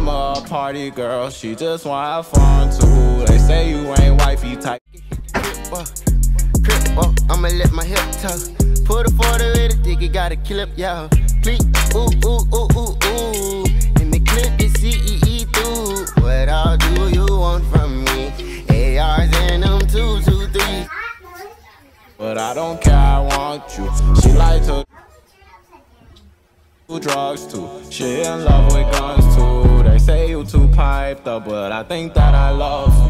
mama a party girl, she just wanna have fun too. They say you ain't wifey type. Crip, well, I'ma let my hip tuck. Put a 40 with a dick, it got a clip, yeah. Please, ooh, ooh, ooh, ooh, ooh. In the clip, it's CEE through. What all do you want from me? ARs and them two, two, three. But I don't care, I want you. She like to do drugs too. She in love with guns too. Piped up, but I think that I you.